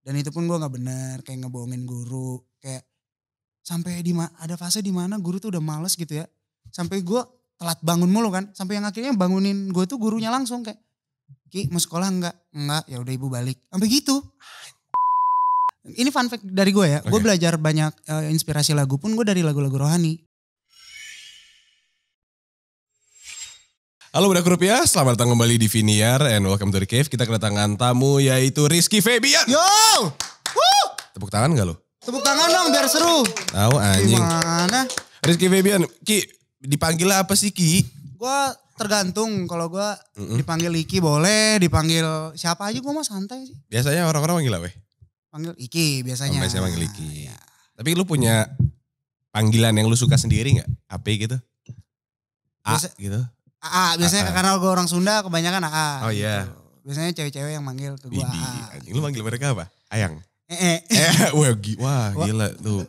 Dan itu pun gue nggak bener kayak ngebohongin guru kayak sampai di ada fase di mana guru tuh udah males gitu ya. Sampai gue telat bangun mulu kan. Sampai yang akhirnya bangunin gue tuh gurunya langsung kayak Ki mau sekolah enggak? Enggak, ya udah ibu balik. Sampai gitu. Ini fun fact dari gue ya. Gue Oke. belajar banyak eh, inspirasi lagu pun gue dari lagu-lagu rohani. Halo Budak Rupiah, selamat datang kembali di Viniar and welcome to the cave. Kita kedatangan tamu yaitu Rizky Febian. Yo! Woo! Tepuk tangan gak lo? Tepuk tangan dong biar seru. Tahu anjing. Gimana? Rizky Febian, Ki, dipanggil apa sih Ki? Gue tergantung kalau gue Mm-mm. dipanggil Iki boleh, dipanggil siapa aja gue mah santai sih. Biasanya orang-orang manggil apa? Panggil Iki biasanya. Oh, biasanya manggil Iki. Ya. Tapi lu punya panggilan yang lu suka sendiri gak? AP gitu? A Biasa- gitu? AA biasanya AA. karena gue orang Sunda kebanyakan AA. Oh, iya. Biasanya cewek-cewek yang manggil ke gue AA. Lu manggil mereka apa? Ayang? Eh, eh. Eh, wah, wah gila tuh.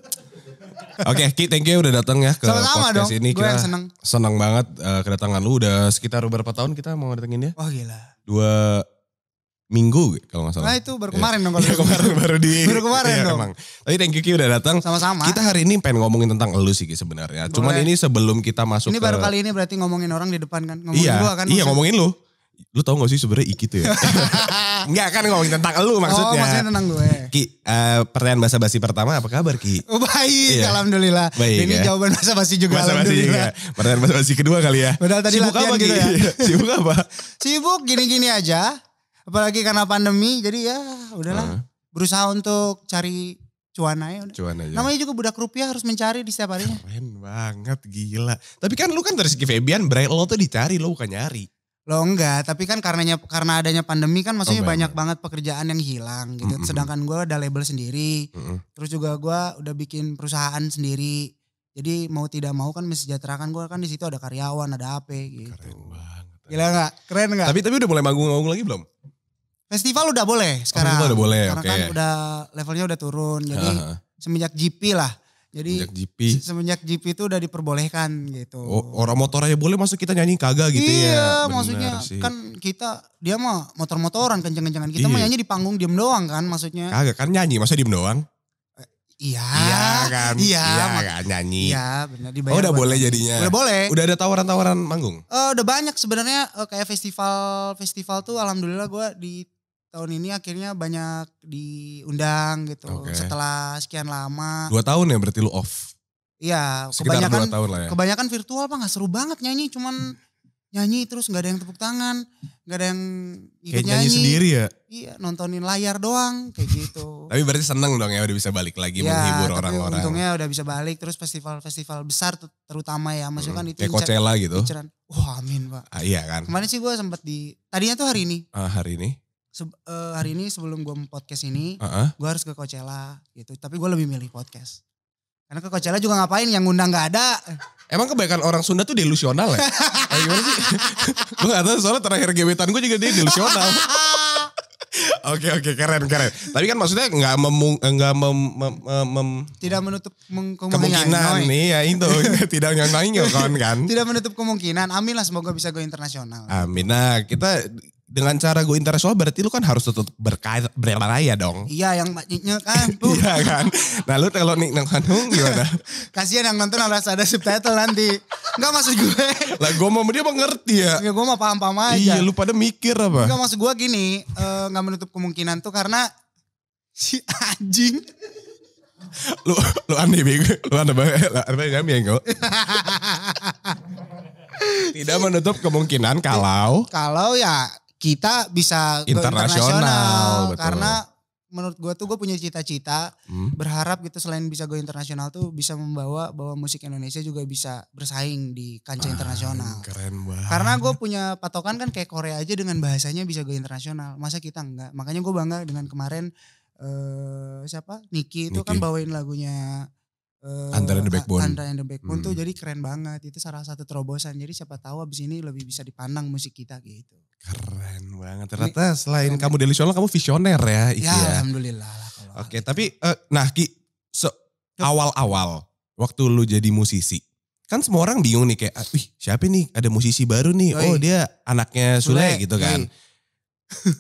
Oke, Ki, thank you udah datang ya ke Sama-sama podcast dong, ini. gue yang seneng. senang banget eh, kedatangan lu. Udah sekitar berapa tahun kita mau datengin ya? Wah gila. Dua minggu kalau nggak salah. Nah itu baru kemarin dong kalau Iya, kemarin baru di. Baru kemarin Iya, dong. emang. Tapi thank you Ki udah datang. Sama-sama. Kita hari ini pengen ngomongin tentang elu sih Ki sebenarnya. Cuman Boleh. ini sebelum kita masuk ini ke... baru kali ini berarti ngomongin orang di depan kan. Ngomongin Iya, gua kan. iya ngomongin lu. Lu tau gak sih sebenarnya Iki tuh ya? Enggak kan ngomongin tentang elu Oh maksudnya. maksudnya tentang gue. Ki, eh, pertanyaan bahasa basi pertama apa kabar Ki? Oh baik, Iya. alhamdulillah. Baik, ini ya. jawaban bahasa basi juga Bahasa basi juga. Pertanyaan bahasa basi kedua kali ya. Padahal tadi Sibuk latihan apa gitu ya. Sibuk apa? Sibuk gini-gini aja. Apalagi karena pandemi, jadi ya udahlah. Heeh. Berusaha untuk cari cuan aja udah. Cuan aja. Namanya juga budak rupiah harus mencari di setiap harinya. Keren banget, gila. Tapi kan lu kan dari Rizky Febian, berarti lo tuh dicari, lo bukan nyari. Lo enggak, tapi kan karenanya karena adanya pandemi kan maksudnya Oh, banyak banget pekerjaan yang hilang gitu. Mm-mm. Sedangkan gue ada label sendiri, Heeh. terus juga gue udah bikin perusahaan sendiri. Jadi mau tidak mau kan mesejahterakan gue kan di situ ada karyawan, ada AP gitu. Keren banget. Gila nggak? Keren nggak? Tapi tapi udah mulai manggung-manggung lagi belum? Festival udah boleh sekarang. festival udah boleh, Karena oke. kan udah levelnya udah turun. Jadi Heeh. semenjak GP lah. Jadi Sejak GP. se- semenjak GP itu udah diperbolehkan gitu. Oh, orang motor aja boleh masuk kita nyanyi kagak gitu iya, ya. Benar maksudnya sih. kan kita dia mah motor-motoran kenceng-kencengan. Kita mah Iya. nyanyi di panggung diem doang kan maksudnya. Kagak kan nyanyi, masa diem doang? Iya. iya kan? Iya. mak- kan nyanyi. Iya, benar dibayar. Oh udah boleh nyanyi. jadinya. Udah boleh. Udah ada tawaran-tawaran manggung? Eh, udah banyak sebenarnya eh, kayak festival festival tuh alhamdulillah gue di tahun ini akhirnya banyak diundang gitu. Oke. Setelah sekian lama. Dua tahun ya berarti lu off? Iya, Sekitar kebanyakan dua tahun lah ya. kebanyakan virtual pak nggak seru banget nyanyi, cuman nyanyi terus nggak ada yang tepuk tangan, nggak ada yang ikut Kayak nyanyi nyanyi. sendiri ya? Iya, nontonin layar doang kayak gitu. Tapi berarti seneng dong ya udah bisa balik lagi Iya, menghibur orang-orang. Untungnya udah bisa balik terus festival-festival besar ter- terutama ya, maksudnya kan Hmm, itu Kayak Coachella gitu. Wah, amin, Pak. Ah, iya kan? Kemarin sih gue sempat di tadinya tuh hari ini. Ah, hari ini. Se- eh, hari ini sebelum gue podcast ini, Heeh. gue harus ke Coachella gitu. Tapi gue lebih milih podcast. Karena ke Coachella juga ngapain yang ngundang nggak ada. Emang kebanyakan orang Sunda tuh delusional ya? Kayak gimana sih? gue gak tahu soalnya terakhir gebetan gue juga dia delusional. Oke oke keren keren. Tapi kan maksudnya nggak memung nggak mem, mem, mem- mem- Tidak menutup kemungkinan nih ya itu tidak nyonyoin kan kan. Tidak menutup kemungkinan. Amin lah semoga bisa go internasional. Amin. Nah kita dengan cara gue internasional berarti lu kan harus tetap berkaya berkarya dong. Iya yang maknya kan tuh Iya kan. Nah lu kalau nih nang Hanung gimana? kasihan yang nonton harus ada subtitle nanti. Enggak maksud gue. lah gue mau dia mengerti ya. Ya gue mah paham-paham aja. Iya lu pada mikir apa? Enggak maksud gue gini, eh, nggak menutup kemungkinan tuh karena si anjing. lu lu aneh bego lu aneh banget lah yang bego tidak menutup kemungkinan kalau Kalau ya kita bisa go Internasional. Karena menurut gue tuh gue punya cita-cita Hmm, berharap gitu selain bisa go internasional tuh bisa membawa bahwa musik Indonesia juga bisa bersaing di kancah internasional. keren banget Karena gue punya patokan kan kayak Korea aja dengan bahasanya bisa go internasional. Masa kita enggak? Makanya gue bangga dengan kemarin eh siapa? Niki itu kan bawain lagunya eh, Andra and the Backbone. Andra and the Backbone tuh Hmm. jadi keren banget. Itu salah satu terobosan. Jadi siapa tahu abis ini lebih bisa dipandang musik kita gitu. keren banget ternyata selain kamu delusional kamu visioner ya Iki Ya, ya. alhamdulillah lah oke tapi eh, nah Ki so, awal-awal waktu lu jadi musisi kan semua orang bingung nih kayak, "Ah, wih siapa nih ada musisi baru nih, Yoi. oh dia anaknya Sule, Sule, gitu kan.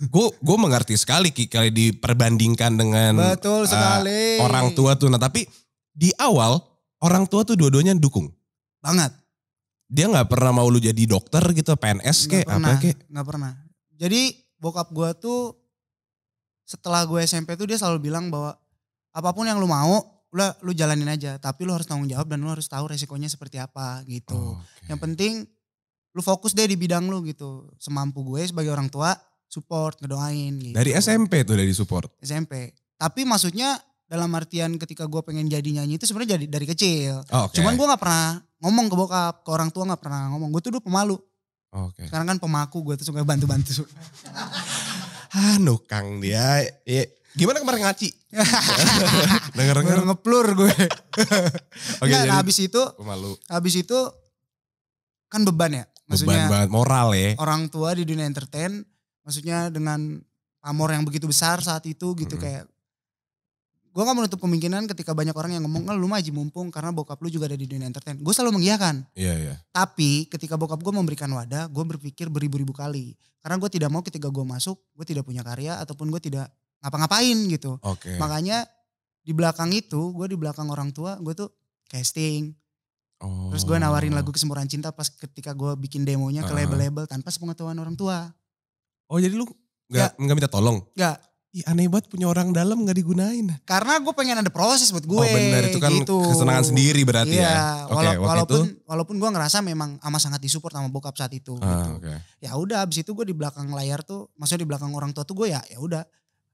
gue gue mengerti sekali Ki kali diperbandingkan dengan Betul eh, sekali. orang tua tuh. Nah tapi di awal orang tua tuh dua-duanya dukung. Banget. Dia nggak pernah mau lu jadi dokter gitu, PNS kayak apa kayak. Nggak pernah. Jadi bokap gue tuh setelah gue SMP tuh dia selalu bilang bahwa apa pun yang lu mau, udah lu jalanin aja. Tapi lu harus tanggung jawab dan lu harus tahu resikonya seperti apa gitu. Oh, oke. Yang penting lu fokus deh di bidang lu gitu. Semampu gue sebagai orang tua support, ngedoain gitu. Dari SMP tuh dari support. SMP. Tapi maksudnya dalam artian ketika gue pengen jadi nyanyi itu sebenarnya jadi dari kecil. Oh, oke. Cuman gue nggak pernah ngomong ke bokap, ke orang tua nggak pernah ngomong. Gue tuh dulu pemalu. Oke. Sekarang kan pemaku gue tuh suka bantu-bantu. Ah, nukang dia. Iya. Gimana kemarin ngaci? Dengar-dengar. Baru ngeplur gue. Oke, jadi nah, habis itu, pemalu. habis itu kan beban ya. Beban Maksudnya banget moral ya. orang tua di dunia entertain, maksudnya dengan pamor yang begitu besar saat itu gitu Mm-mm. kayak. Gue gak menutup kemungkinan ketika banyak orang yang ngomong, "Ah, lu mah aji mumpung karena bokap lu juga ada di dunia entertain. Gue selalu mengiyakan. Iya, iya. Tapi ketika bokap gue memberikan wadah, gue berpikir beribu-ribu kali. Karena gue tidak mau ketika gue masuk, gue tidak punya karya ataupun gue tidak ngapa-ngapain gitu. Oke. Makanya di belakang itu, gue di belakang orang tua, gue tuh casting. Oh. Terus gue nawarin lagu Kesemburan Cinta pas ketika gue bikin demonya ke Ah. label-label tanpa sepengetahuan orang tua. Oh jadi lu nggak nggak minta tolong? Nggak. Ih aneh banget punya orang dalam nggak digunain. Karena gue pengen ada proses buat gue. oh benar itu kan gitu. kesenangan sendiri berarti Iya, ya. Oke waktu walaupun itu. walaupun gue ngerasa memang amat sangat disupport sama bokap saat itu. Ah, gitu. oke. Ya udah, abis itu gue di belakang layar tuh, maksudnya di belakang orang tua tuh gue ya, ya udah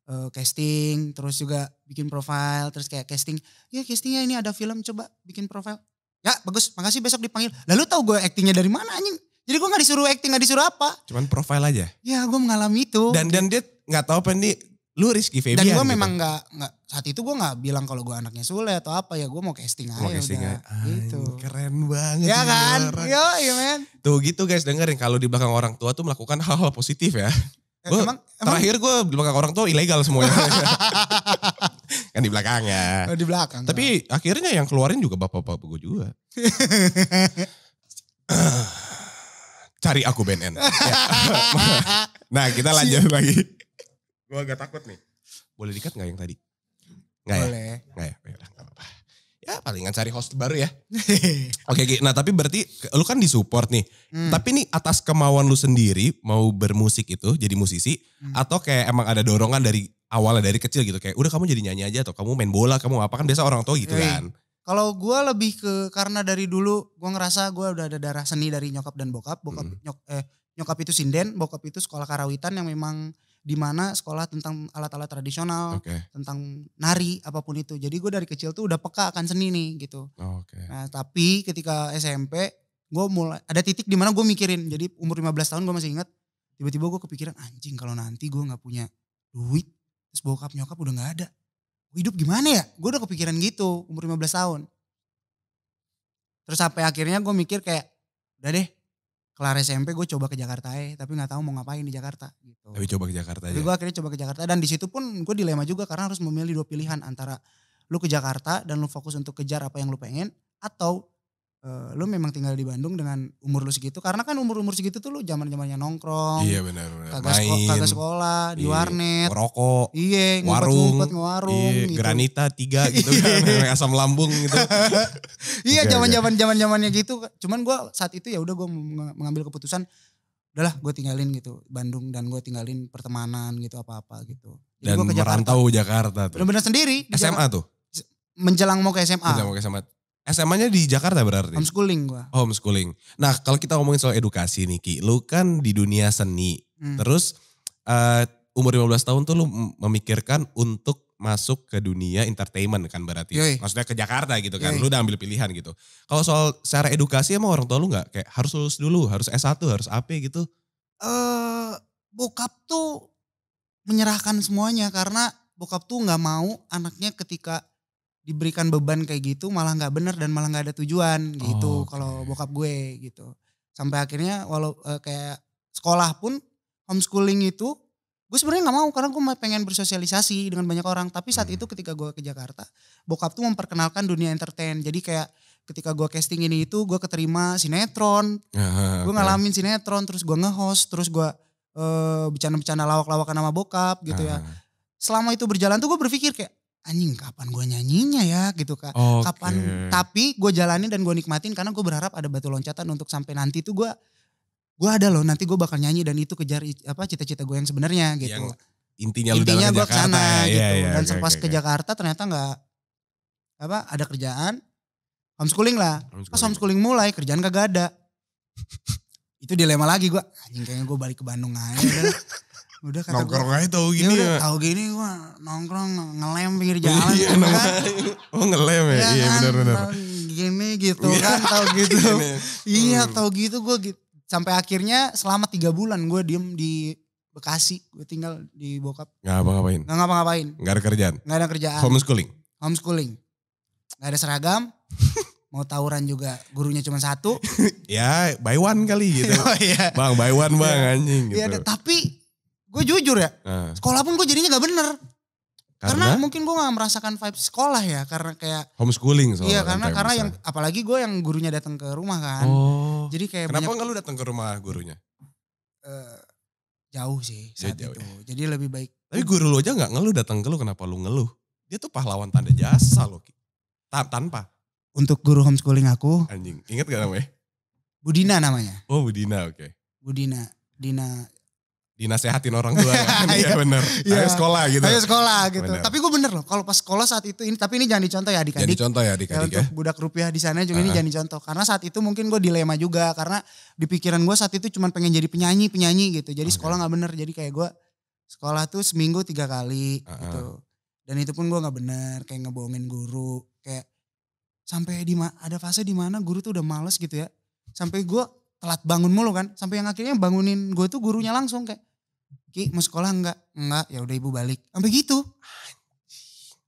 eh, casting, terus juga bikin profile, terus kayak casting, ya castingnya ini ada film, coba bikin profile. Ya bagus, makasih besok dipanggil. Lalu tahu gue actingnya dari mana anjing? Jadi gue nggak disuruh acting, nggak disuruh apa? Cuman profile aja. Ya gue mengalami itu. Dan dan dia nggak tahu apa nih lu Rizky Febian. Dan gue gitu. memang nggak nggak saat itu gue nggak bilang kalau gue anaknya Sule atau apa ya gue mau casting aja Mau casting udah, aja. gitu. Keren banget. Ya kan? Yo, iya men. Tuh gitu guys dengerin kalau di belakang orang tua tuh melakukan hal-hal positif ya. Eh, Gua emang, emang Terakhir gue di belakang orang tua ilegal semuanya. kan di belakangnya. oh, di belakang. Tapi akhirnya yang keluarin juga bapak-bapak gue juga. Cari aku BNN. Ya. nah kita lanjut lagi. Gue agak takut nih. Boleh dikat gak yang tadi? Nggak ya? boleh. Nggak ya? Ya udah, nggak apa-apa. Ya palingan cari host baru ya. Oke, Ki. nah tapi berarti lu kan disupport nih. Hmm. Tapi nih atas kemauan lu sendiri mau bermusik itu jadi musisi Hmm. atau kayak emang ada dorongan dari awalnya dari kecil gitu kayak udah kamu jadi nyanyi aja atau kamu main bola kamu apa kan biasa orang tua gitu Yoi. kan. Kalau gue lebih ke karena dari dulu gue ngerasa gue udah ada darah seni dari nyokap dan bokap. Bokap Hmm. nyok, eh, nyokap itu sinden, bokap itu sekolah karawitan yang memang di mana sekolah tentang alat-alat tradisional, Oke. tentang nari apa pun itu. Jadi gue dari kecil tuh udah peka akan seni nih gitu. Oke. Nah tapi ketika SMP gue mulai ada titik di mana gue mikirin. Jadi umur 15 tahun gue masih ingat. Tiba-tiba gue kepikiran anjing kalau nanti gue nggak punya duit, terus bokap nyokap udah nggak ada. Hidup gimana ya? Gue udah kepikiran gitu umur 15 tahun. Terus sampai akhirnya gue mikir kayak udah deh kelar SMP gue coba ke Jakarta ya, tapi nggak tahu mau ngapain di Jakarta gitu. Tapi coba ke Jakarta Tapi aja. gue akhirnya coba ke Jakarta dan di situ pun gue dilema juga karena harus memilih dua pilihan antara lu ke Jakarta dan lu fokus untuk kejar apa yang lu pengen atau eh, lu memang tinggal di Bandung dengan umur lu segitu karena kan umur-umur segitu tuh lu zaman-zamannya nongkrong, Iya benar benar. kagak, seko- Main, kagak sekolah, di iya, warnet, Ngerokok. iya warung, ngumpet-ngumpet ngewarung Iya, gitu. granita tiga gitu kan, asam lambung gitu. Iya zaman-zaman zaman-zamannya gitu. Cuman gue saat itu ya udah gue mengambil keputusan udahlah gue tinggalin gitu Bandung dan gue tinggalin pertemanan gitu apa-apa gitu. Jadi Dan gua ke Jakarta. merantau Jakarta tuh. Bener-bener sendiri. di SMA tuh. Jakarta. Menjelang mau ke SMA. Udah mau ke SMA. SMA-nya di Jakarta berarti. Homeschooling gue. Homeschooling. Nah, kalau kita ngomongin soal edukasi nih Ki, lu kan di dunia seni. Hmm. Terus eh, umur 15 tahun tuh lu memikirkan untuk masuk ke dunia entertainment kan berarti. Yoi. Maksudnya ke Jakarta gitu kan. Yoi. Lu udah ambil pilihan gitu. Kalau soal secara edukasi emang orang tua lu nggak kayak harus lulus dulu, harus S1, harus AP gitu. eh bokap tuh menyerahkan semuanya karena bokap tuh nggak mau anaknya ketika diberikan beban kayak gitu malah nggak bener dan malah nggak ada tujuan gitu Oh, oke. kalau bokap gue gitu sampai akhirnya walau eh, kayak sekolah pun homeschooling itu gue sebenarnya nggak mau karena gue pengen bersosialisasi dengan banyak orang tapi saat Hmm. itu ketika gue ke Jakarta bokap tuh memperkenalkan dunia entertain jadi kayak ketika gue casting ini itu gue keterima sinetron gue ngalamin sinetron terus gue nge-host terus gue eh, bercanda-bercanda lawak-lawakan sama bokap gitu ya. Selama itu berjalan tuh gue berpikir kayak anjing kapan gue nyanyinya ya gitu kak. Oke. Kapan tapi gue jalanin dan gue nikmatin karena gue berharap ada batu loncatan untuk sampai nanti tuh gue gue ada loh nanti gue bakal nyanyi dan itu kejar apa cita-cita gue yang sebenarnya gitu. Yang intinya lu Intinya gue ke sana ya. gitu. Iya, iya, dan oke, pas oke, ke. Jakarta ternyata nggak apa ada kerjaan homeschooling lah. Pas Homeschooling. homeschooling mulai kerjaan kagak ada. itu dilema lagi gue anjing kayaknya gue balik ke Bandung aja. udah. Kata. Nongkrong aja tau Ya gini udah ya. tahu gini gue nongkrong ngelem pinggir jalan Iya, gitu nongkrong. kan. Oh ngelem ya? Iya Iya kan, benar-benar. Gini gitu Iya. kan tahu gitu. Gini. iya Hmm. tahu gitu gue gitu. Sampai akhirnya selama tiga bulan gue diem di Bekasi. Gue tinggal di bokap. Nggak apa-ngapain. Nggak ngapa-ngapain. Nggak ada kerjaan. Nggak ada kerjaan. Homeschooling. Homeschooling. Nggak ada seragam. Mau tawuran juga gurunya cuma satu. Ya by one kali gitu. oh iya. bang by one bang anjing gitu. Iya, ada. tapi gue jujur ya. Nah, Sekolah pun gue jadinya nggak bener. karena, Karena, mungkin gue gak merasakan vibe sekolah ya. Karena kayak homeschooling soalnya. iya karena karena yang apalagi gue yang gurunya datang ke rumah kan. Oh. Jadi kayak Kenapa banyak nggak lu datang ke rumah gurunya? eh, jauh sih saat jauh itu. Jadi lebih baik. Tapi guru lu aja nggak ngeluh datang ke lu kenapa lu ngeluh? Dia tuh pahlawan tanda jasa loh. Ki. Ta- tanpa Untuk guru homeschooling aku, anjing. Ingat gak namanya? Budina namanya. Oh Budina oke. Budina. Dina. Dinasehatin orang tua kan? Iya bener. Iya. Ayo sekolah gitu. Ayo sekolah gitu. Bener. Tapi gue bener loh. Kalau pas sekolah saat itu ini, tapi ini jangan dicontoh ya adik-adik. contoh ya Ya, adik-adik ya. untuk budak rupiah di sana juga ini Ah. jangan dicontoh. Karena saat itu mungkin gue dilema juga. Karena di pikiran gue saat itu cuma pengen jadi penyanyi, penyanyi gitu. Jadi Oke. sekolah gak bener. Jadi kayak gue sekolah tuh seminggu tiga kali Ah, gitu. Dan itu pun gue gak bener. Kayak ngebohongin guru. Kayak sampai di ada fase di mana guru tuh udah males gitu ya. Sampai gue telat bangun mulu kan. Sampai yang akhirnya bangunin gue tuh gurunya langsung kayak. Ki mau sekolah enggak? Enggak ya udah ibu balik. Sampai gitu.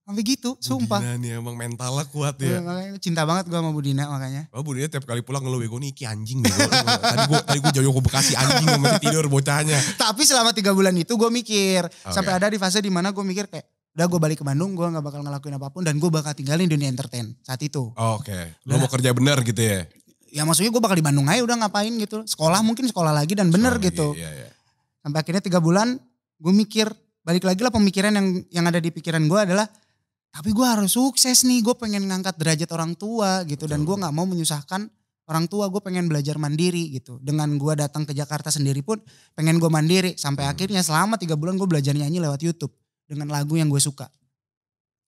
Sampai gitu sumpah. Budina nih emang mentalnya kuat Iya, ya. makanya cinta banget gue sama Budina makanya. Oh Budina tiap kali pulang ngeluh gue nih iki anjing nih. Tadi gue tadi gue jauh ke Bekasi anjing masih tidur bocahnya. Tapi selama tiga bulan itu gue mikir. Oke. Sampai ada di fase di mana gue mikir kayak. Udah gue balik ke Bandung, gue gak bakal ngelakuin apa pun. Dan gue bakal tinggalin dunia entertain saat itu. Oke. Lu Udah. mau kerja bener gitu ya? Ya maksudnya gue bakal di Bandung aja udah ngapain gitu. Sekolah mungkin sekolah lagi dan bener Soalnya, gitu. Iya, iya. Sampai akhirnya tiga bulan gue mikir. Balik lagi lah pemikiran yang yang ada di pikiran gue adalah. Tapi gue harus sukses nih. Gue pengen ngangkat derajat orang tua gitu. Dan gue Betul. gak mau menyusahkan orang tua. Gue pengen belajar mandiri gitu. Dengan gue datang ke Jakarta sendiri pun pengen gue mandiri. Sampai Hmm. akhirnya selama tiga bulan gue belajar nyanyi lewat Youtube. Dengan lagu yang gue suka.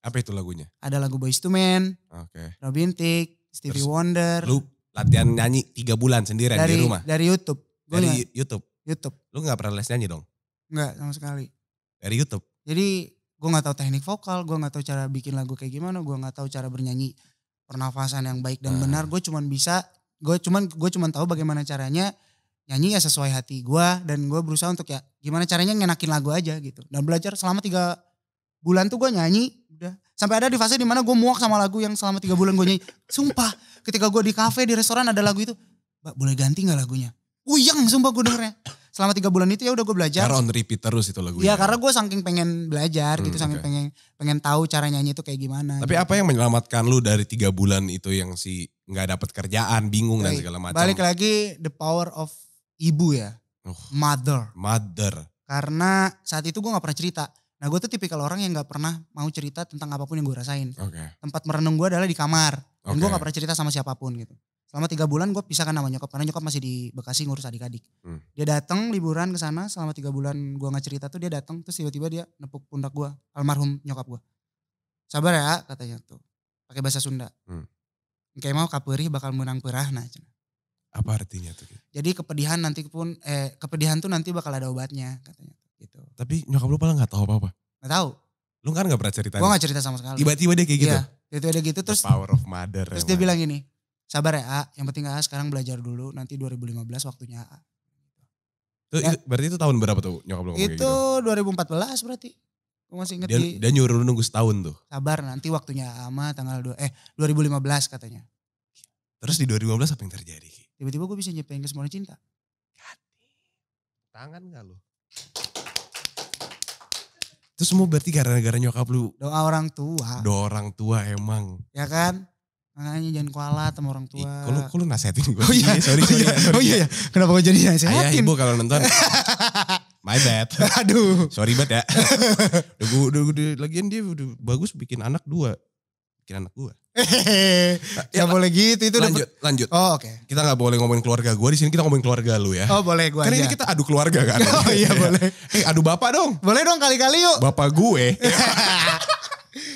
Apa itu lagunya? Ada lagu Boyz II Men, Oke. Robin Thicke, Stevie Terus Wonder. Lu latihan nyanyi tiga bulan sendirian dari di rumah? dari YouTube. Dari nggak- YouTube? YouTube. Lu gak pernah les nyanyi dong? Enggak sama sekali. Dari YouTube? Jadi gue nggak tahu teknik vokal, gue nggak tahu cara bikin lagu kayak gimana, gue nggak tahu cara bernyanyi pernafasan yang baik dan Ah. benar. Gue cuman bisa, gue cuman gue cuman tahu bagaimana caranya nyanyi ya sesuai hati gue dan gue berusaha untuk ya gimana caranya ngenakin lagu aja gitu. Dan belajar selama tiga bulan tuh gue nyanyi udah sampai ada di fase di mana gue muak sama lagu yang selama tiga bulan gue nyanyi. Sumpah, ketika gue di kafe di restoran ada lagu itu, mbak boleh ganti nggak lagunya? Uyang sumpah gue dengernya. Selama tiga bulan itu ya udah gue belajar. Karena on repeat terus itu lagunya. Iya karena gue saking pengen belajar gitu, Hmm, saking oke. pengen pengen tahu cara nyanyi itu kayak gimana. Tapi gitu. apa yang menyelamatkan lu dari tiga bulan itu yang si nggak dapat kerjaan, bingung dan Baik, segala macam? Balik lagi the power of ibu ya, Oh. mother. Mother. Karena saat itu gue nggak pernah cerita. Nah gue tuh tipikal orang yang nggak pernah mau cerita tentang apa pun yang gue rasain. Oke. Tempat merenung gue adalah di kamar. Dan gue gak pernah cerita sama siapa pun gitu. Selama tiga bulan gue pisahkan sama nyokap karena nyokap masih di Bekasi ngurus adik-adik. Hmm. Dia datang liburan ke sana selama tiga bulan gue nggak cerita tuh dia datang terus tiba-tiba dia nepuk pundak gue almarhum nyokap gue. Sabar ya katanya tuh pakai bahasa Sunda. Hmm. Kayak mau kapuri bakal menang perah nah. Apa artinya tuh? Jadi kepedihan nanti pun eh kepedihan tuh nanti bakal ada obatnya katanya gitu. Tapi nyokap lu paling nggak tahu apa-apa. Nggak tahu. Lu kan nggak pernah cerita. Gue nggak cerita sama sekali. Tiba-tiba dia kayak gitu. Iya. Tiba-tiba dia gitu The terus power of mother. terus dia bilang gini. Sabar ya A, yang penting A sekarang belajar dulu nanti 2015 waktunya A. Tuh, Ya. itu- berarti itu tahun berapa tuh nyokap lu Itu gitu? 2014 berarti. Gue masih inget Dia, di dia nyuruh lu nunggu setahun tuh. sabar nanti waktunya ama tanggal 2 eh 2015 katanya. Terus di 2015 apa yang terjadi? Tiba-tiba gue bisa nyiptain ke semua cinta. Tangan gak lu? Itu semua berarti gara-gara nyokap lu Doa orang tua, dua orang tua emang. ya kan? Makanya jangan kualat sama orang tua. kok lu, kok lu nasehatin gue? Oh iya, sorry, oh sorry. iya, sorry. oh iya, iya. Kenapa gue jadi Ayah nasehatin? ibu kalau nonton. My bad. Aduh. Sorry banget ya. udah, gua, udah, udah, lagian dia udah bagus bikin anak dua. Bikin anak gua. ya boleh gitu itu lanjut, dapet- lanjut. Oh oke. Kita nggak boleh ngomongin keluarga gua di sini kita ngomongin keluarga lu ya. Oh boleh gue Kan aja. ini kita adu keluarga kan. Oh iya boleh. Eh adu bapak dong. Boleh dong kali-kali yuk. Bapak gue.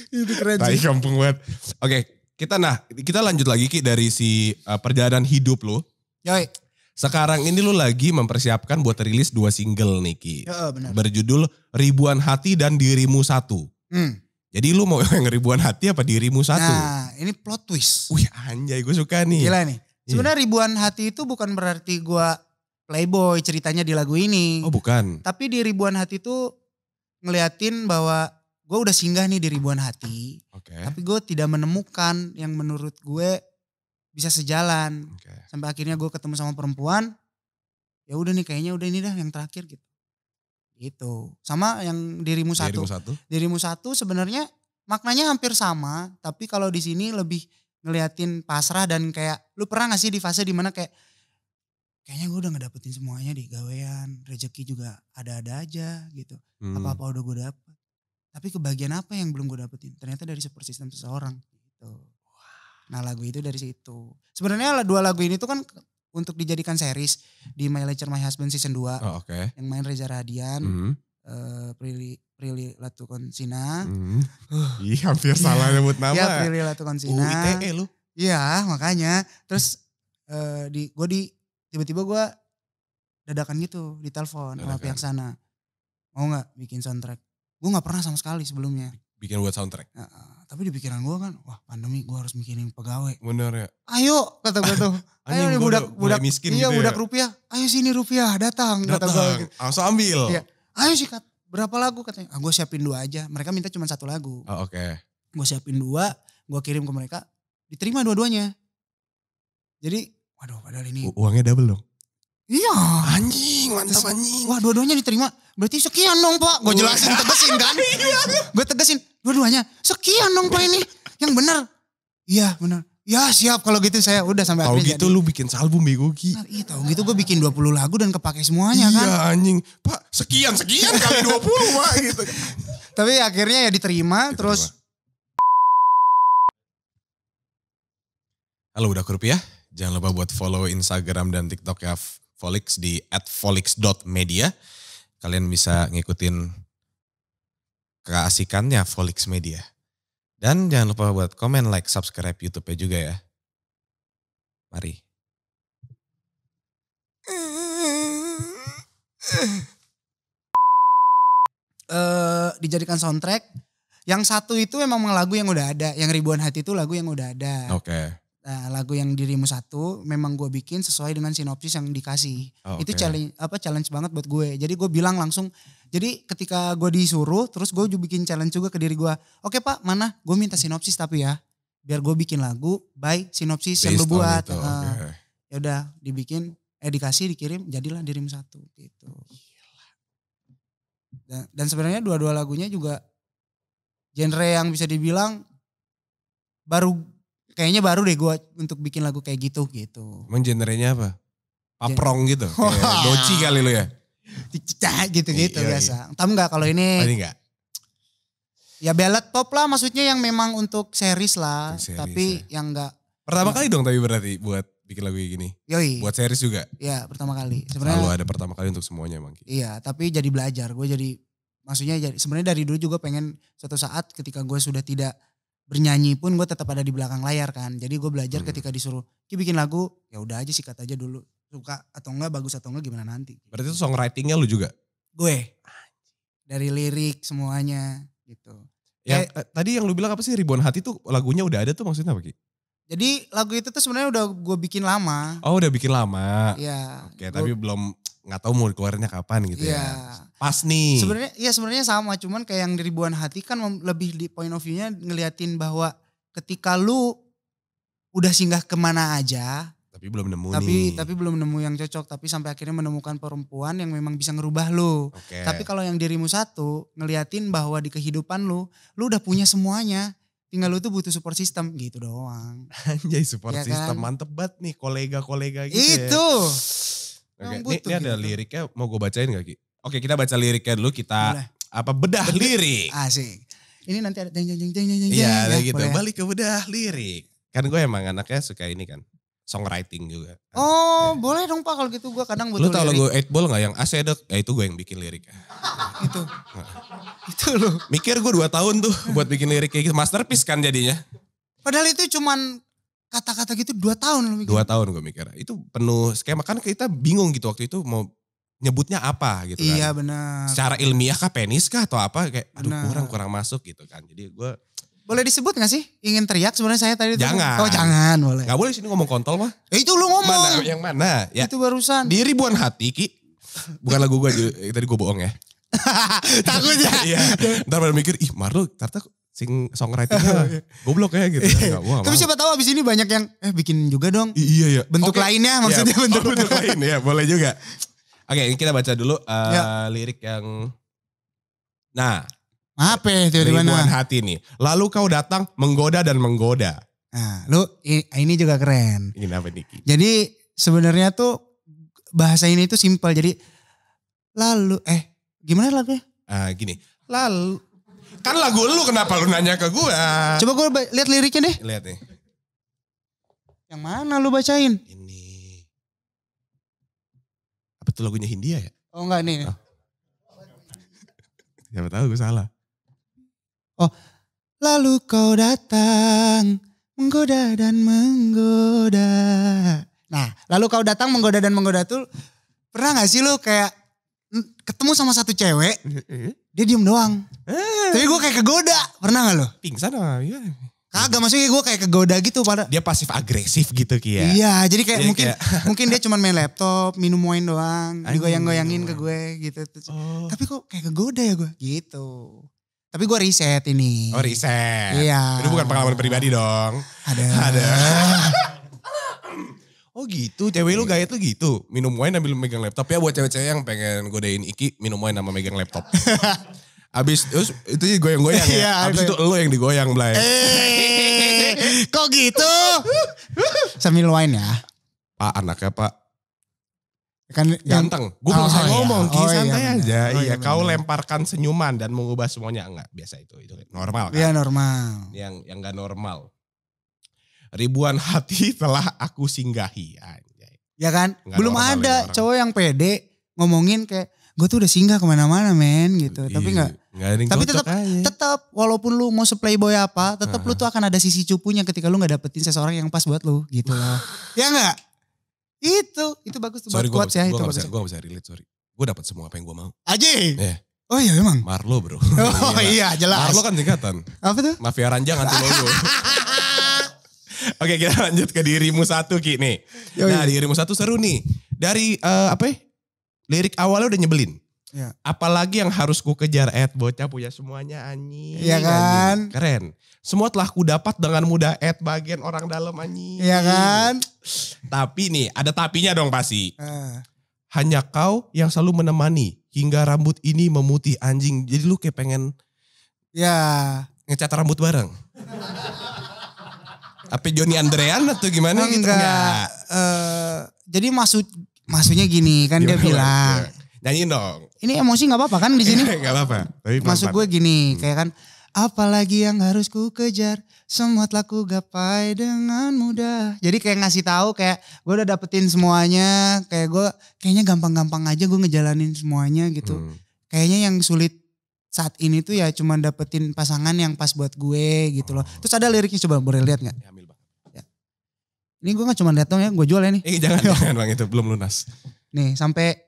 itu keren sih. kampung banget. Oke, kita nah kita lanjut lagi Ki dari si uh, perjalanan hidup lu. Yoi. Sekarang ini lu lagi mempersiapkan buat rilis dua single nih Ki. Yo, benar. Berjudul Ribuan Hati dan Dirimu Satu. Hmm. Jadi lu mau yang ribuan hati apa dirimu satu? Nah ini plot twist. Wih anjay gue suka nih. Gila nih. Sebenarnya ribuan hati itu bukan berarti gua playboy ceritanya di lagu ini. Oh bukan. Tapi di ribuan hati itu ngeliatin bahwa gue udah singgah nih di ribuan hati. Oke. Tapi gue tidak menemukan yang menurut gue bisa sejalan. Oke. Sampai akhirnya gue ketemu sama perempuan. Ya udah nih kayaknya udah ini dah yang terakhir gitu. Gitu. Sama yang dirimu satu. Dirimu satu. Dirimu satu sebenarnya maknanya hampir sama. Tapi kalau di sini lebih ngeliatin pasrah dan kayak lu pernah gak sih di fase di mana kayak kayaknya gue udah ngedapetin semuanya di gawean, rezeki juga ada-ada aja gitu. Hmm. Apa-apa udah gue dapet. Tapi kebahagiaan apa yang belum gue dapetin? Ternyata dari support system seseorang gitu. Nah lagu itu dari situ. Sebenarnya dua lagu ini tuh kan untuk dijadikan series di My Lecture My Husband season 2 Oh, Oke. yang main Reza Radian, Hmm. eh, Prilly Prilly Latukonsina. Hmm. Ih hampir salah nyebut nama. Ya Prilly Latukonsina. UITE lu. Iya makanya. Terus eh, di gue di tiba-tiba gue dadakan gitu di telepon sama pihak sana. Mau nggak bikin soundtrack? Gue nggak pernah sama sekali sebelumnya. Bikin buat soundtrack. Nah, tapi di pikiran gue kan, wah pandemi gue harus mikirin pegawai. Bener ya. Ayo kata gue tuh. Ayo nih budak budak miskin iya gitu ya. budak rupiah. Ayo sini rupiah datang kata gue. Datang. Langsung ambil. Iya. Ayo sih Kat, berapa lagu katanya? Ah, gue siapin dua aja. Mereka minta cuma satu lagu. Oh, Oke. Gue siapin dua, gue kirim ke mereka. Diterima dua-duanya. Jadi, waduh padahal ini. U- Uangnya double dong. Iya. Anjing mantap Terus, anjing. Wah dua-duanya diterima. Berarti sekian dong pak. Gue jelasin tegesin kan. gue tegesin. Dua-duanya. Sekian dong pak ini. Yang benar. Iya benar. Ya siap kalau gitu saya udah sampai Tahu gitu lu bikin album bego Ki. Nah, iya tahu gitu gue bikin 20 lagu dan kepake semuanya iya kan. anjing. Pak sekian sekian kali 20 pak gitu. Tapi akhirnya ya diterima, Diterima. terus Halo udah rupiah. Jangan lupa buat follow Instagram dan TikTok ya Volix di @volix.media. Kalian bisa ngikutin keasikannya Volix Media. Dan jangan lupa buat komen, like, subscribe YouTube-nya juga ya. Mari. eh dijadikan soundtrack. Yang satu itu memang lagu yang udah ada, yang ribuan hati itu lagu yang udah ada. Oke. Nah, lagu yang dirimu satu memang gue bikin sesuai dengan sinopsis yang dikasih. Oh, Itu challenge apa challenge banget buat gue. Jadi gue bilang langsung. Jadi ketika gue disuruh, terus gue juga bikin challenge juga ke diri gue. Oke pak, mana? Gue minta sinopsis tapi ya, biar gue bikin lagu by sinopsis yang lu Based buat. itu, oke. Ya udah dibikin, eh dikasih, dikirim, jadilah dirimu satu gitu. Dan, dan sebenarnya dua-dua lagunya juga genre yang bisa dibilang baru kayaknya baru deh gue untuk bikin lagu kayak gitu gitu. Emang genrenya apa? Paprong gitu. Kayak doci kali lu ya. Cicah gitu-gitu Iya, biasa. Tahu nggak kalau ini ini enggak? ya ballad pop lah maksudnya yang memang untuk series lah, series, tapi yang enggak Pertama Iya. kali dong tapi berarti buat bikin lagu kayak gini. yoi. Buat series juga. ya pertama kali. Selalu Sebenarnya ada pertama kali untuk semuanya emang. Iya, tapi jadi belajar. Gue jadi maksudnya jadi sebenarnya dari dulu juga pengen suatu saat ketika gue sudah tidak bernyanyi pun gue tetap ada di belakang layar kan. Jadi gue belajar Hmm. ketika disuruh Ki bikin lagu, ya udah aja sikat aja dulu. Suka atau enggak, bagus atau enggak gimana nanti. Berarti itu songwritingnya lu juga? Gue dari lirik semuanya gitu. Yang, eh, tadi yang lu bilang apa sih Ribuan Hati tuh lagunya udah ada tuh maksudnya apa Ki? Jadi lagu itu tuh sebenarnya udah gue bikin lama. Oh udah bikin lama. Iya. Oke Gua- tapi belum nggak tahu mau keluarnya kapan gitu Iya. ya. Pas nih. Sebenarnya ya sebenarnya sama, cuman kayak yang di ribuan hati kan lebih di point of view-nya ngeliatin bahwa ketika lu udah singgah ke mana aja, tapi belum nemu tapi nih. tapi belum nemu yang cocok, tapi sampai akhirnya menemukan perempuan yang memang bisa ngerubah lu. Oke. Tapi kalau yang dirimu satu, ngeliatin bahwa di kehidupan lu, lu udah punya semuanya. Tinggal lu tuh butuh support system gitu doang. Anjay support Ya system kan? mantep banget nih kolega-kolega gitu ya. Itu. Oke, Emang ini, ini ada gitu. liriknya mau gue bacain gak Ki? Oke kita baca liriknya dulu kita Boleh. apa bedah lirik. Asik. Ini nanti ada jeng jeng jeng jeng jeng jeng. Iya ya, gitu. boleh? Balik ke bedah lirik. Kan gue emang anaknya suka ini kan. Songwriting juga. Oh, boleh dong Pak kalau gitu gue kadang butuh Lu tau lirik. lagu 8 Ball gak yang Asedek? Ya itu gue yang bikin liriknya. itu. itu loh. Mikir gue 2 tahun tuh buat bikin lirik kayak gitu. Masterpiece kan jadinya. Padahal itu cuman kata-kata gitu dua tahun loh mikir. Dua tahun gue mikir. Itu penuh skema. Kan kita bingung gitu waktu itu mau nyebutnya apa gitu kan. Iya benar. Secara ilmiah kah penis kah atau apa kayak aduh Benar. kurang kurang masuk gitu kan. Jadi gue Boleh disebut gak sih? Ingin teriak sebenarnya saya tadi. tuh. Jangan. Oh jangan boleh. gak boleh sini ngomong kontol mah. Eh, itu lu ngomong. Mana yang mana? Ya Itu barusan. di ribuan hati Ki. Bukan lagu gue tadi gue bohong ya. Takut ya. Iya. Ntar pada mikir ih Marlo ternyata sing songwritingnya goblok ya gitu. Enggak, gua nggak Tapi siapa tahu abis ini banyak yang eh bikin juga dong. I- Iya ya. Bentuk Oke. lainnya maksudnya Iya, bentuk. oh, bentuk lain ya, boleh juga. Oke, ini kita baca dulu eh, Ya. lirik yang Nah, Apa itu di mana? hati nih. Lalu kau datang menggoda dan menggoda. Nah, lu ini juga keren. Ini apa Niki? Jadi sebenarnya tuh bahasa ini tuh simpel. Jadi lalu eh gimana lagunya? Ah, gini. Lalu kan lagu lu kenapa lu nanya ke gua? Coba gue lihat liriknya deh. Lihat nih. Yang mana lu bacain? Ini. Tuh lagunya Hindia ya? Oh enggak nih. Ah. Siapa tahu gue salah. Lalu kau datang menggoda dan menggoda. Nah, lalu kau datang menggoda dan menggoda tuh pernah gak sih lu kayak ketemu sama satu cewek, dia diem doang. Tapi gue kayak kegoda, pernah gak lu? Pingsan ah, iya. Kagak, maksudnya gue kayak kegoda gitu pada. Dia pasif agresif gitu Ki ya. Iya, jadi kayak Iya, mungkin kayak- mungkin dia cuma main laptop, minum wine doang, digoyang-goyangin ke gue gitu. Oh. Tapi kok kayak kegoda ya gue? Gitu. Tapi gue riset ini. Oh riset. Iya. Itu bukan pengalaman pribadi dong. Ada. Ada. Oh gitu, cewek lu gaya tuh gitu. Minum wine sambil megang laptop ya buat cewek-cewek yang pengen godain Iki minum wine sama megang laptop. Abis terus itu goyang-goyang ya. Iya, Abis itu lu yang digoyang Blay. Eh, kok gitu? Sambil wine ya. Pak anaknya pak Kan ganteng. Gue belum Oh, selesai iya. ngomong, Oh, iya, santai benar. aja. Oh, iya, iya, kau lemparkan senyuman dan mengubah semuanya enggak biasa itu itu normal kan. Iya normal. Yang yang enggak normal. Ribuan hati telah aku singgahi. Anjay. Ya kan? Nggak Belum ada cowok yang pede ngomongin kayak gue tuh udah singgah ke mana-mana men gitu. Tapi Iya, nggak. Nggak ada yang Tapi tetap tetap walaupun lu mau playboy apa, tetap lu tuh akan ada sisi cupunya ketika lu nggak dapetin seseorang yang pas buat lu gitu loh. ya nggak? Itu itu bagus tuh Sorry buat gue quotes ya gak, itu gak bagus. bisa, gua gak bisa relate sorry. Gue dapat semua apa yang gue mau. Aji. Iya. Oh iya emang. Marlo bro. Oh iya jelas. Marlo kan singkatan. Apa tuh? Mafia ranjang anti logo. Oke kita lanjut ke dirimu satu Ki nih. Nah dirimu satu seru nih. Dari eh, apa ya? Lirik awalnya udah nyebelin. Iya. Apalagi yang harus ku kejar Ed bocah punya semuanya anjing. Iya kan? anjing. Keren. Semua telah ku dapat dengan mudah Ed bagian orang dalam anjing. Iya kan? Tapi nih ada tapinya dong pasti. Eh, Hanya kau yang selalu menemani hingga rambut ini memutih anjing. Jadi lu kayak pengen ya. ngecat rambut bareng. Apa Joni Andrean atau gimana gitu? Enggak. Eh, jadi maksud maksudnya gini kan dia Gimana? bilang. Nyanyiin dong. Ini emosi nggak apa-apa kan di sini? Gak apa-apa. Tapi Maksud pelan-pelan. gue gini, kayak kan apalagi yang harus ku kejar, semua telah ku gapai dengan mudah. Jadi kayak ngasih tahu kayak gue udah dapetin semuanya, kayak gue kayaknya gampang-gampang aja gue ngejalanin semuanya gitu. Hmm. Kayaknya yang sulit saat ini tuh ya cuman dapetin pasangan yang pas buat gue gitu loh. Terus ada liriknya coba boleh lihat nggak? Ya, ambil bang. Ini gue nggak cuma lihat dong ya, gue jual ya nih. Eh jangan, jangan bang itu belum lunas. Nih sampai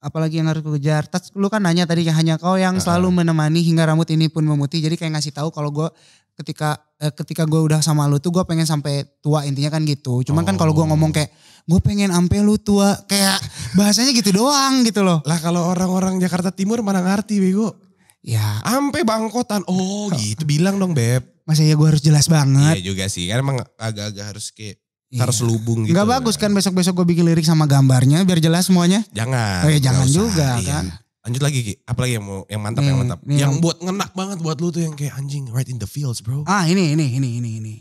apalagi yang harus kejar. Tas, lu kan nanya tadi hanya kau yang selalu menemani hingga rambut ini pun memutih. Jadi kayak ngasih tahu kalau gue ketika eh, ketika gue udah sama lu tuh gue pengen sampai tua intinya kan gitu. Cuman kan kalau gue Oh. ngomong kayak gue pengen ampe lu tua kayak bahasanya gitu doang gitu loh. Lah kalau orang-orang Jakarta Timur mana ngerti bego. Ya Ampe bangkotan. Oh gitu bilang dong Beb. masa ya gue harus jelas banget. Iya juga sih. Kan emang agak-agak harus kayak Iya. harus lubung gitu. Nggak bagus kan besok-besok gue bikin lirik sama gambarnya biar jelas semuanya. Jangan. Oh, ya, jangan usah. juga, Iya. kan. Lanjut lagi Ki. Apalagi yang mau yang mantap Nih, yang mantap. nih yang yang- buat ngenak banget buat lu tuh yang kayak anjing right in the fields bro. Ah ini ini ini ini ini.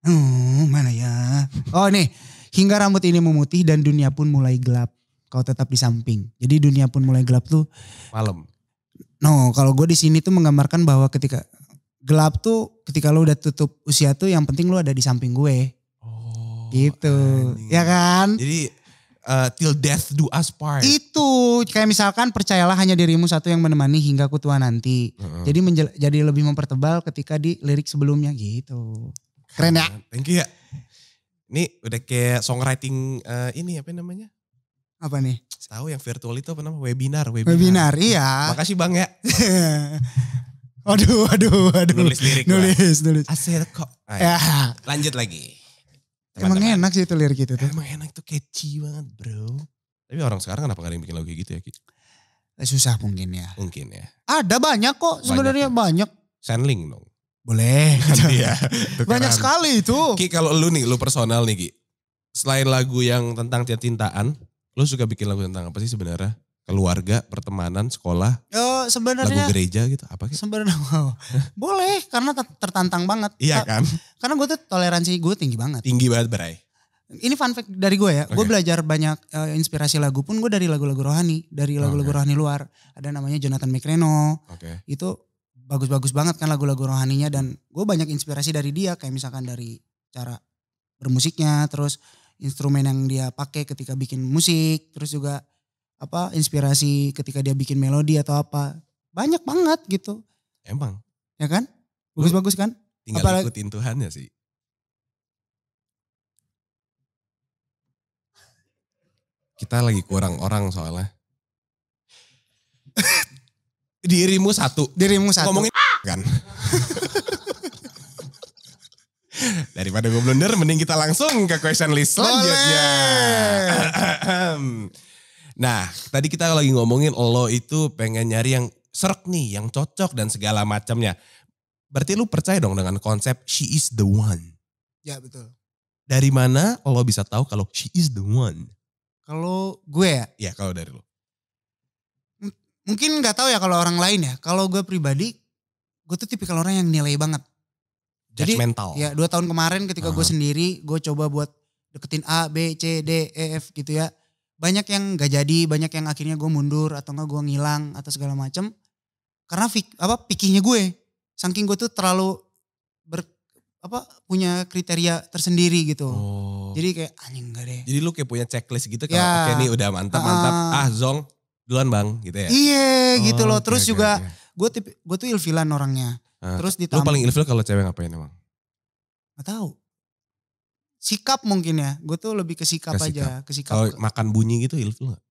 Hmm, mana ya? Oh nih, hingga rambut ini memutih dan dunia pun mulai gelap. kau tetap di samping. Jadi dunia pun mulai gelap tuh. Malam. No, kalau gue di sini tuh menggambarkan bahwa ketika gelap tuh ketika lu udah tutup usia tuh yang penting lu ada di samping gue. Gitu. anjing. Ya kan? Jadi uh, till death do us part. Itu kayak misalkan percayalah hanya dirimu satu yang menemani hingga ku tua nanti. Heeh. Jadi menjel- jadi lebih mempertebal ketika di lirik sebelumnya gitu. Keren ya? Thank you ya. Ini udah kayak songwriting uh, ini apa namanya? Apa nih? Tahu yang virtual itu apa namanya? Webinar. Webinar. Webinar, iya. Makasih bang ya. aduh, aduh, aduh. Nulis lirik. Nulis, nulis. Asal kok. Ayo, Ya, Lanjut lagi. Emang Teman-teman. enak sih itu lirik itu tuh. Emang enak tuh catchy banget bro. Tapi orang sekarang kenapa gak ada yang bikin lagu kayak gitu ya Ki? Susah mungkin ya. Mungkin ya. Ada banyak kok sebenarnya banyak. Sandling dong. Boleh. Iya. banyak sekali itu. Ki kalau lu nih, lu personal nih Ki. Selain lagu yang tentang cinta-cintaan, lu suka bikin lagu tentang apa sih sebenarnya? Keluarga, pertemanan, sekolah, Oh, lagu sebenarnya gereja gitu. Apa Ki? sebenarnya wow. boleh karena ter- tertantang banget. Iya Ka- kan? Karena gue tuh toleransi gue tinggi banget. Tinggi banget Bray. Ini fun fact dari gue ya. Gue Oke. belajar banyak eh, inspirasi lagu pun gue dari lagu-lagu rohani, dari lagu-lagu Oke. rohani luar. Ada namanya Jonathan McReno. Oke. Itu bagus-bagus banget kan lagu-lagu rohaninya dan gue banyak inspirasi dari dia kayak misalkan dari cara bermusiknya, terus instrumen yang dia pakai ketika bikin musik, terus juga apa inspirasi ketika dia bikin melodi atau apa. Banyak banget gitu. Emang Ya kan? Bagus-bagus kan? tinggal Apalagi- ikutin Tuhan ya sih. Kita lagi kurang orang soalnya. Dirimu satu. Dirimu satu. Ngomongin kan. Daripada gue blunder, mending kita langsung ke question list selanjutnya. nah, tadi kita lagi ngomongin lo itu pengen nyari yang serk nih, yang cocok dan segala macamnya. Berarti lu percaya dong dengan konsep she is the one. Ya betul. Dari mana lo bisa tahu kalau she is the one? Kalau gue ya, Ya kalau dari lo. mungkin nggak tahu ya kalau orang lain ya. Kalau gue pribadi, gue tuh tipikal orang yang nilai banget. Jadi, Judgmental. Ya dua tahun kemarin ketika gue Aha. sendiri, gue coba buat deketin A, B, C, D, E, F gitu ya. Banyak yang gak jadi, banyak yang akhirnya gue mundur atau enggak gue ngilang atau segala macem. Karena fik, apa pikirnya gue, saking gue tuh terlalu ber, apa punya kriteria tersendiri gitu. Oh. Jadi kayak anjing enggak deh. Jadi lu kayak punya checklist gitu kalau Ya. oke nih udah mantap mantap. Ah. Zong duluan bang gitu ya. Iya gitu Oh, loh. oke, Terus oke, juga gue tipe gue tuh ilfilan orangnya. Ah, Terus Lu ditambah paling ilfil kalau cewek ngapain emang? Gak tahu. Sikap mungkin ya. Gue tuh lebih ke sikap Ke aja, ke sikap. Kalau makan bunyi gitu ilfil gak?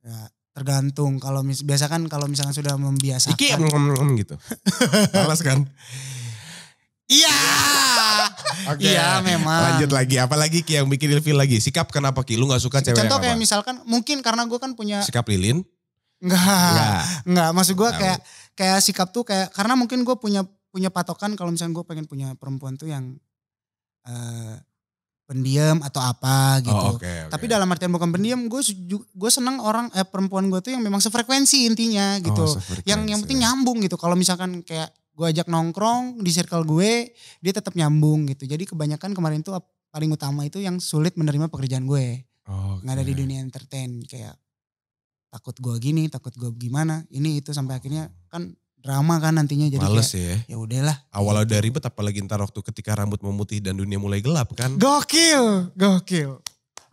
Ya, tergantung kalau mis biasa kan kalau misalnya sudah membiasakan. Iki em, gitu. Males kan? Iya. Oke. Iya memang. Lanjut lagi. Apalagi Ki yang bikin ilfil lagi? Sikap kenapa Ki? Lu gak suka cewek Contoh kayak apa? misalkan mungkin karena gue kan punya Sikap lilin? enggak Enggak. maksud gue kayak kayak sikap tuh kayak karena mungkin gue punya punya patokan kalau misalnya gue pengen punya perempuan tuh yang eh pendiam atau apa gitu. Oh oke. oke. Tapi dalam artian bukan pendiam, gue gue seneng orang eh, perempuan gue tuh yang memang sefrekuensi intinya gitu. Oh, sefrekuensi. yang yang penting nyambung gitu. Kalau misalkan kayak gue ajak nongkrong di circle gue, dia tetap nyambung gitu. Jadi kebanyakan kemarin tuh paling utama itu yang sulit menerima pekerjaan gue. Oke. Nggak ada di dunia entertain kayak takut gue gini, takut gue gimana. Ini itu sampai akhirnya kan drama kan nantinya jadi Males kayak ya. ya udahlah. Awalnya udah ribet apalagi ntar waktu ketika rambut memutih dan dunia mulai gelap kan. Gokil, gokil.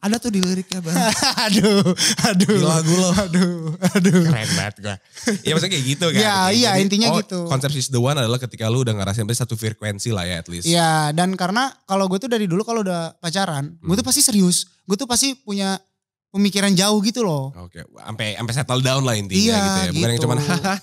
Ada tuh di liriknya bang. aduh, aduh. Di lagu lo. Aduh, aduh. Keren banget gue. Iya maksudnya kayak gitu kan. Iya, Kayak iya, jadi, intinya oh, gitu. Konsep She's the One adalah ketika lu udah ngerasain berarti satu frekuensi lah ya at least. Iya, dan karena kalau gue tuh dari dulu kalau udah pacaran, gue Hmm. tuh pasti serius. Gue tuh pasti punya pemikiran jauh gitu loh. Oke, sampai sampai settle down lah intinya Iya, gitu ya. Bukan yang gitu. cuman hahaha.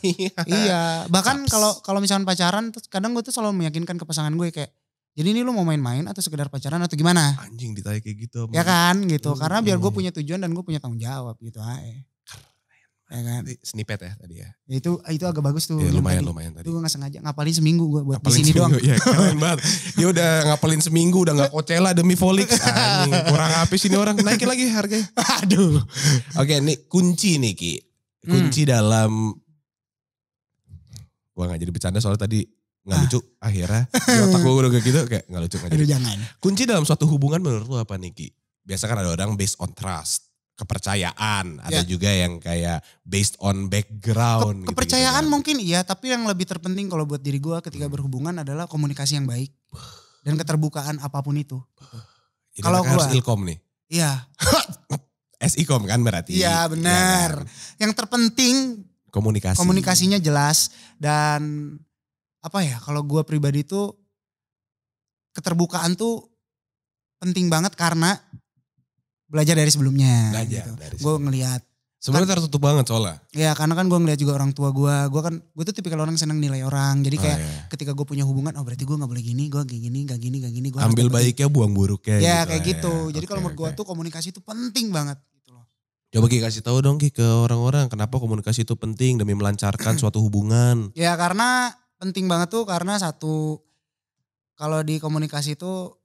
iya, bahkan kalau kalau misalkan pacaran, kadang gue tuh selalu meyakinkan ke pasangan gue kayak, jadi ini lu mau main-main atau sekedar pacaran atau gimana? Anjing ditanya kayak gitu. Ya kan gitu, Hmm, karena biar gue iya. punya tujuan dan gue punya tanggung jawab gitu aja. Ya kan, snippet ya tadi ya. itu itu agak bagus tuh. Ya, lumayan tadi. lumayan tadi. Itu gue gak sengaja ngapalin seminggu gue buat Ngapalin di sini doang. seminggu, Iya keren banget. Dia udah ngapalin seminggu udah gak kocela demi Volix. Anjing kurang habis ini orang naikin lagi harganya. Aduh. Oke nih kunci nih Ki. Kunci Hmm. dalam. Gua gak jadi bercanda soalnya tadi gak Ah. lucu akhirnya. Di otak gue udah kayak gitu kayak gak lucu gak jadi. Aduh jangan. Kunci dalam suatu hubungan menurut lu apa nih Ki? Biasa kan ada orang based on trust. Kepercayaan, ada Ya. juga yang kayak based on Ke- background. gitu-gitu kepercayaan kan. mungkin iya, tapi yang lebih terpenting kalau buat diri gue ketika Hmm. berhubungan adalah komunikasi yang baik dan keterbukaan apa pun itu. Ini kalau anaknya harus ilkom nih. Iya, SIKOM kan berarti. iya benar. kan? Yang terpenting Komunikasi. komunikasinya jelas dan apa ya? Kalau gue pribadi tuh keterbukaan tuh penting banget karena belajar dari sebelumnya. Belajar gitu. dari Gue ngelihat Sebenarnya tertutup banget soalnya. Ya karena kan gue ngeliat juga orang tua gue, gue kan gue tuh tipikal orang seneng nilai orang. Jadi Oh, kayak iya. ketika gue punya hubungan, oh berarti gue nggak boleh gini, gue gini, gak gini, gak gini. Gua Ambil baiknya, buang buruknya. Ya gitu kayak gitu. ya. Jadi kalau Oke, menurut gue oke. tuh komunikasi itu penting banget gitu loh. Coba Ki kasih tahu dong Ki ke orang-orang kenapa komunikasi itu penting demi melancarkan suatu hubungan. Ya karena penting banget tuh karena satu kalau di komunikasi itu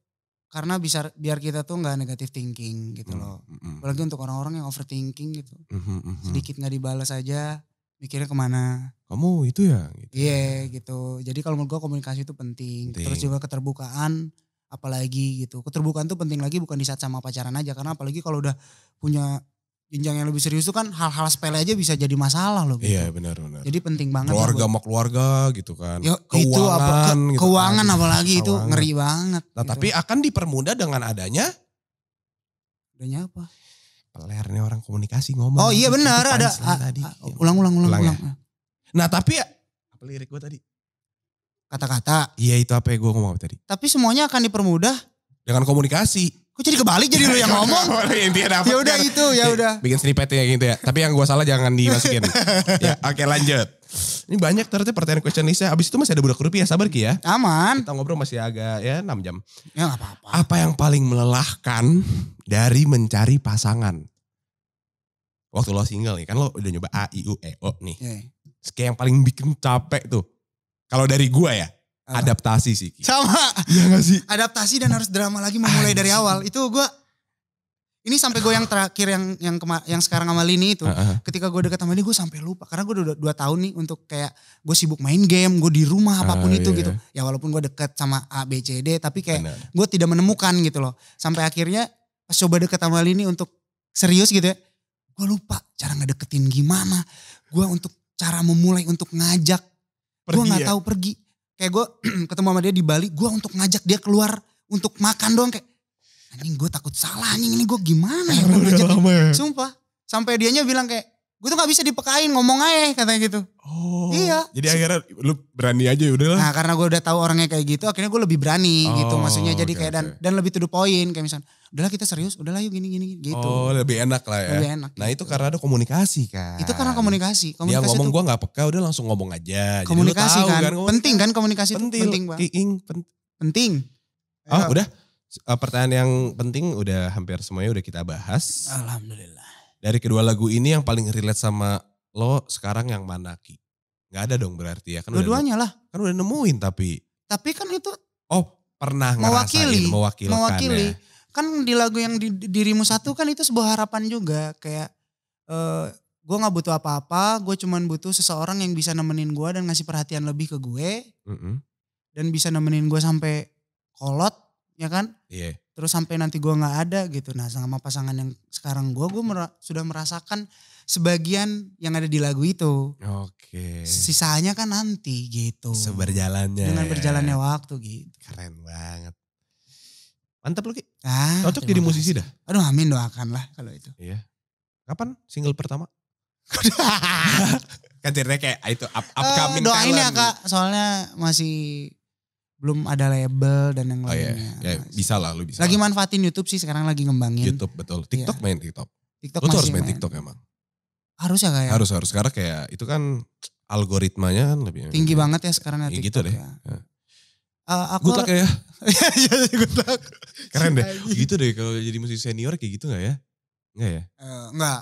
karena bisa biar kita tuh nggak negatif thinking gitu loh. Mm, mm, Apalagi untuk orang-orang yang overthinking gitu. mm, mm, mm. Sedikit nggak dibalas aja, mikirnya ke mana. Kamu itu ya? Gitu. Iya gitu. Jadi kalau menurut gue komunikasi itu penting. Penting. Terus juga keterbukaan apalagi gitu. Keterbukaan tuh penting lagi bukan di saat sama pacaran aja. Karena apalagi kalau udah punya jenjang yang lebih serius tuh kan hal-hal sepele aja bisa jadi masalah loh gitu. Iya benar-benar. Jadi penting banget. Keluarga sama keluarga gitu kan. Yo, itu apa ke- gitu. keuangan Aduh, apalagi itu keuangan. ngeri banget. Nah gitu. tapi akan dipermudah dengan adanya Udahnya apa? peler nih orang komunikasi ngomong. Oh iya Itu benar ada punchline ah, ah, ulang ulang ulang Ulang ya? Nah tapi ya, apa lirik gue tadi? Kata-kata. Iya itu apa ya gue ngomong apa tadi? Tapi semuanya akan dipermudah. Dengan komunikasi. Kok jadi kebalik jadi lu yang ngomong? Ya udah kan. itu ya udah. Bikin snippetnya gitu ya. Tapi yang gue salah jangan dimasukin. ya oke lanjut. Ini banyak ternyata pertanyaan question listnya. Abis itu masih ada budak rupiah sabar Ki ya. Aman. Kita ngobrol masih agak ya 6 jam. Ya gak apa-apa. Apa yang paling melelahkan dari mencari pasangan? Waktu lo single nih kan lo udah nyoba A, I, U, E, O nih. Ya. Kayak yang paling bikin capek tuh. Kalau dari gue ya? Adaptasi sih. Ki. Sama. Iya gak sih? adaptasi dan harus drama lagi memulai dari awal. Itu gue ini sampai gue yang terakhir yang yang kema- yang sekarang sama Lini itu. Heeh. Ketika gue deket sama dia gue sampai lupa karena gue udah dua tahun nih untuk kayak gue sibuk main game, gue di rumah apa pun Ah, itu iya. gitu. Ya walaupun gue deket sama A B C D tapi kayak gue tidak menemukan gitu loh. Sampai akhirnya pas coba deket sama Lini untuk serius gitu ya. Gue lupa cara ngedeketin gimana. Gue untuk cara memulai untuk ngajak gue nggak ya? tahu pergi kayak gue ketemu sama dia di Bali gue untuk ngajak dia keluar untuk makan doang kayak anjing gue takut salah anjing ini gue gimana ya ngajak lama ya? sumpah sampai dianya bilang kayak gue tuh nggak bisa dipekain ngomong aja katanya gitu Oh. Iya. Jadi akhirnya lu berani aja ya udahlah. nah karena gue udah tahu orangnya kayak gitu akhirnya gue lebih berani gitu Oh, maksudnya jadi oke, kayak dan oke. dan lebih to the point kayak misalnya udahlah kita serius udahlah yuk gini gini gitu Oh lebih enak lah ya. lebih enak Nah gitu. itu karena ada komunikasi kan. itu karena komunikasi Dia komunikasi ngomong tuh gue gak peka udah langsung ngomong aja. Komunikasi tahu kan, ngomong- penting kan komunikasi itu penting, penting banget Kiing, pen- penting Oh Ya. udah Eh, pertanyaan yang penting udah hampir semuanya udah kita bahas. alhamdulillah Dari kedua lagu ini yang paling relate sama lo sekarang yang mana Ki? Gak ada dong berarti ya kan dua-duanya lah kan udah nemuin tapi tapi kan itu oh pernah Mewakili, ngerasain mewakilkan mewakili. ya. kan di lagu yang di di- dirimu satu kan itu sebuah harapan juga kayak eh gue nggak butuh apa-apa gue cuman butuh seseorang yang bisa nemenin gue dan ngasih perhatian lebih ke gue Mm-mm. dan bisa nemenin gue sampai kolot ya kan Iya. Terus sampai nanti gue nggak ada gitu nah sama pasangan yang sekarang gue gue mera- sudah merasakan sebagian yang ada di lagu itu Oke. sisanya kan nanti gitu Seberjalannya. dengan ya. berjalannya waktu gitu Keren banget. Mantap lu Ki. ah, Cocok jadi musisi dah. aduh amin doakan lah kalau itu Iya. Kapan single pertama? kan ceritanya kayak ah, itu up, upcoming Eh, doain ya talent. kak, soalnya masih belum ada label dan yang Oh iya, lainnya. ya, bisa lah lu bisa. Lagi lah. manfaatin YouTube sih sekarang lagi ngembangin. YouTube betul. TikTok main TikTok. TikTok Lu tuh harus main TikTok emang. Harus ya kayak. Harus harus karena kayak itu kan algoritmanya kan lebih Tinggi banget ya sekarang ya Ya TikTok gitu deh. ya. Ya. Eh, aku Good luck ya. Iya, good luck. Keren deh. Gitu deh kalau jadi musisi senior kayak gitu gak ya? Enggak ya? Eh, enggak.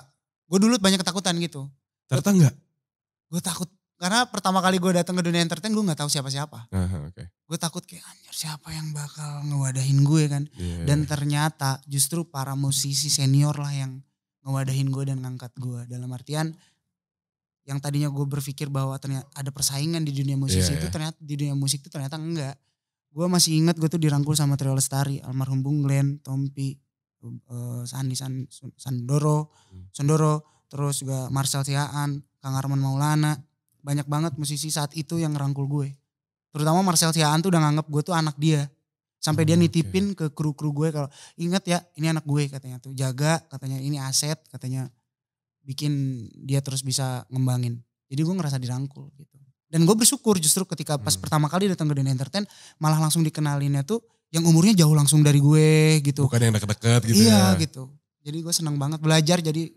Gue dulu banyak ketakutan gitu. Ternyata enggak. Gue takut karena pertama kali gue datang ke dunia entertain gue nggak tahu siapa-siapa. Aha, Oke. Gue takut kayak anjir siapa yang bakal ngewadahin gue kan. Iya, Dan iya. ternyata justru para musisi senior lah yang ngewadahin gue dan ngangkat gue. Dalam artian yang tadinya gue berpikir bahwa ternyata ada persaingan di dunia musisi Iya, itu iya. ternyata di dunia musik itu ternyata enggak. Gue masih ingat gue tuh dirangkul sama Trio Lestari, almarhum Bung Glenn, Tompi, eh, Sandi San, Sandoro, Hmm. Sondoro, terus juga Marcel Siaan, Kang Arman Maulana. Banyak banget musisi saat itu yang ngerangkul gue. Terutama Marcel Siaan tuh udah nganggap gue tuh anak dia. Sampai dia Oh, nitipin ke kru-kru gue kalau ingat ya ini anak gue katanya tuh jaga katanya ini aset katanya bikin dia terus bisa ngembangin. Jadi gue ngerasa dirangkul gitu. Dan gue bersyukur justru ketika pas Hmm. pertama kali datang ke Den Entertain malah langsung dikenalinnya tuh yang umurnya jauh langsung dari gue gitu. Bukan yang deket-deket gitu iya ya. gitu. Jadi gue senang banget belajar jadi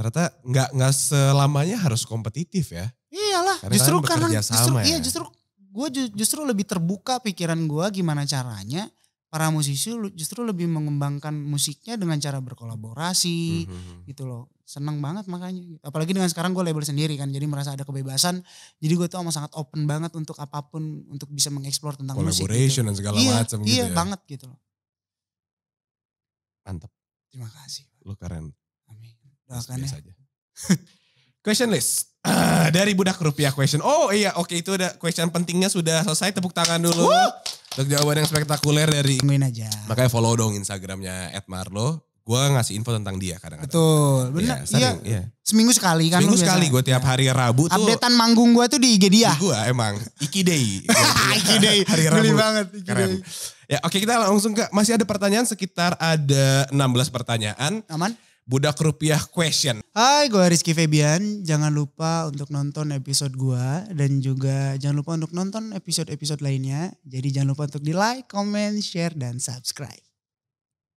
Ternyata nggak nggak selamanya harus kompetitif ya. iyalah Karena justru karena justru iya ya. justru gue ju- justru lebih terbuka pikiran gue gimana caranya para musisi justru lebih mengembangkan musiknya dengan cara berkolaborasi Mhm. gitu loh seneng banget makanya apalagi dengan sekarang gue label sendiri kan jadi merasa ada kebebasan jadi gue tuh sangat open banget untuk apa pun untuk bisa mengeksplor tentang musik gitu. dan segala iya, macam iya gitu ya. banget gitu loh Mantap, terima kasih lu keren. Doakan ya aja. question list. Ah, dari budak rupiah question. Oh iya, oke itu udah question pentingnya sudah selesai. Tepuk tangan dulu. Untuk jawaban yang spektakuler dari tungguin aja makanya follow dong Instagramnya @marlo. Gue ngasih info tentang dia kadang-kadang. betul benar Iya, iya, iya. seminggu sekali kan Seminggu sekali gue tiap Ya. hari Rabu tuh. updatean manggung gue tuh di IG dia Gue emang Iki Day. Iki Day. Hari Rabu. banget Iki Keren. Day. Ya oke kita langsung ke masih ada pertanyaan sekitar ada 16 pertanyaan. aman Budak rupiah question. Hai, gue Rizky Febian. Jangan lupa untuk nonton episode gua dan juga jangan lupa untuk nonton episode-episode lainnya. Jadi jangan lupa untuk di like, comment, share, dan subscribe.